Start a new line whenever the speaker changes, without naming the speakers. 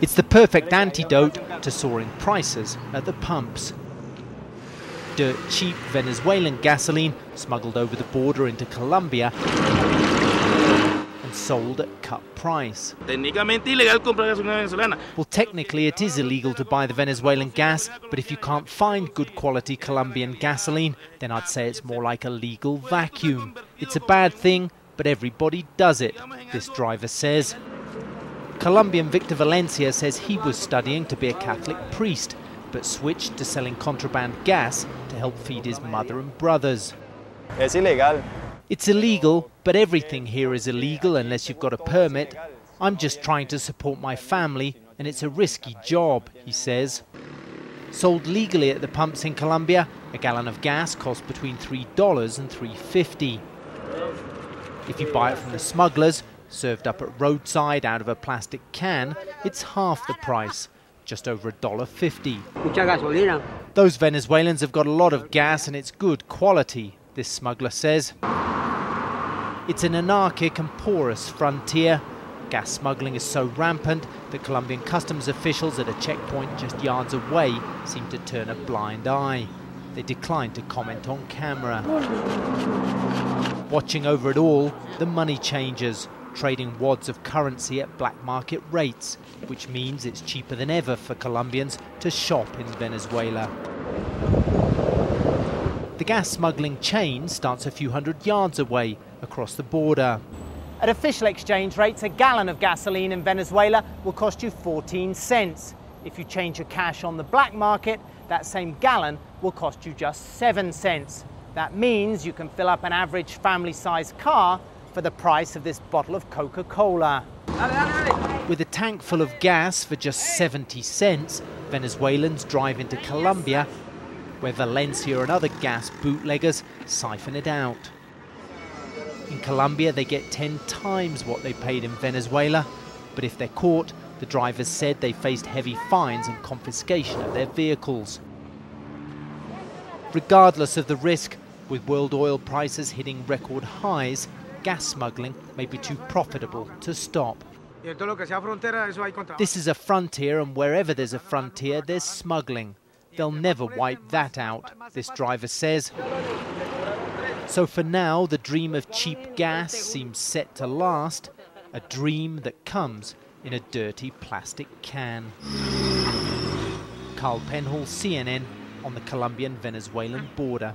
It's the perfect antidote to soaring prices at the pumps. Dirt cheap Venezuelan gasoline smuggled over the border into Colombia and sold at cut price. Well, technically it is illegal to buy the Venezuelan gas, but if you can't find good quality Colombian gasoline, then I'd say it's more like a legal vacuum. It's a bad thing, but everybody does it, this driver says. Colombian Victor Valencia says he was studying to be a Catholic priest, but switched to selling contraband gas to help feed his mother and brothers.
Es ilegal.
It's illegal, but everything here is illegal unless you've got a permit. I'm just trying to support my family, and it's a risky job, he says. Sold legally at the pumps in Colombia, a gallon of gas costs between $3 and $3.50. If you buy it from the smugglers, served up at roadside out of a plastic can, it's half the price, just over a dollar fifty. Those Venezuelans have got a lot of gas and it's good quality, this smuggler says. It's an anarchic and porous frontier. Gas smuggling is so rampant that Colombian customs officials at a checkpoint just yards away seem to turn a blind eye. They decline to comment on camera. Watching over it all, the money changers, trading wads of currency at black market rates, which means it's cheaper than ever for Colombians to shop in Venezuela. The gas smuggling chain starts a few hundred yards away across the border. At official exchange rates, a gallon of gasoline in Venezuela will cost you 14 cents. If you change your cash on the black market, that same gallon will cost you just 7 cents. That means you can fill up an average family sized car for the price of this bottle of Coca Cola. With a tank full of gas for just 70 cents, Venezuelans drive into Colombia, where Valencia and other gas bootleggers siphon it out. In Colombia, they get 10 times what they paid in Venezuela, but if they're caught, the drivers said they faced heavy fines and confiscation of their vehicles. Regardless of the risk, with world oil prices hitting record highs, gas smuggling may be too profitable to stop. This is a frontier, and wherever there's a frontier, there's smuggling. They'll never wipe that out, this driver says. So for now, the dream of cheap gas seems set to last, a dream that comes in a dirty plastic can. Karl Penhaul, CNN, on the Colombian-Venezuelan border.